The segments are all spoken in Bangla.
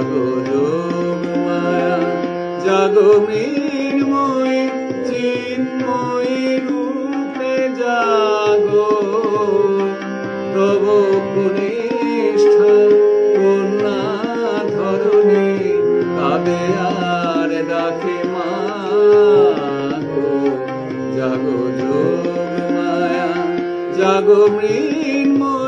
জাগো যোগ মায়া জাগো মৃন্ময়ী, চিন্ময়ী রূপে জাগো। তব কনিষ্ঠা কন্যা ধরণী আর ডাকে জাগো যোগ মায়া জাগো মৃন্ময়ী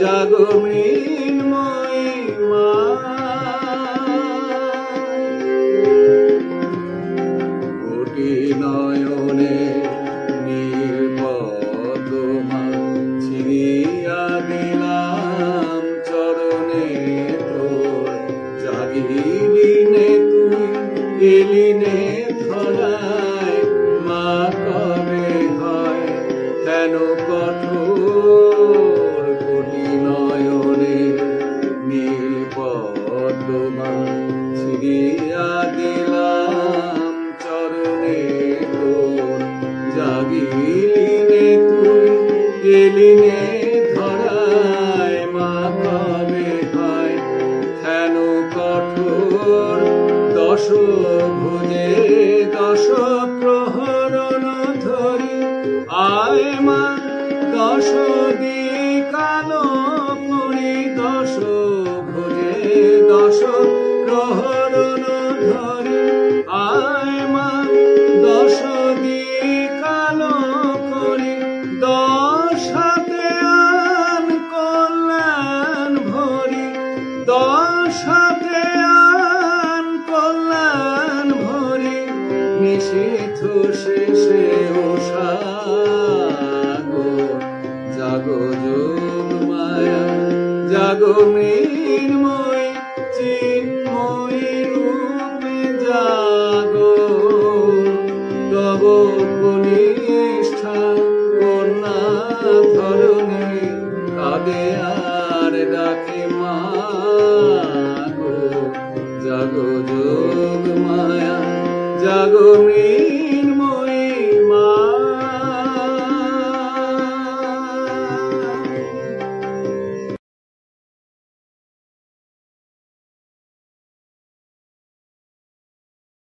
জাগো মৃন্ময়ী মা কোটি নয়নে এলিনে ধরায়, মা কবে হয় কেন কঠোর কোটি নয়নে নীল পদ্মা ছিড়িয়া দিলাম চরণে তোর জাগিলিনে তুই এলিনে দশ ভুজে দশ প্রহরণ ধরি আয় মা দশ কালো করি দশ ভুজে দশ প্রহরণ ধরি আয় মা দশ কালো করি দশ হাতে আন কল্যাণ ভরি দশ নিষিদ্ধ শেষে ওষাগো জাগো যোগ মায়া, জাগো মৃন্ময়ী, চিন্ময়ী রূপে জাগো। তব আর ডাকে মৃ।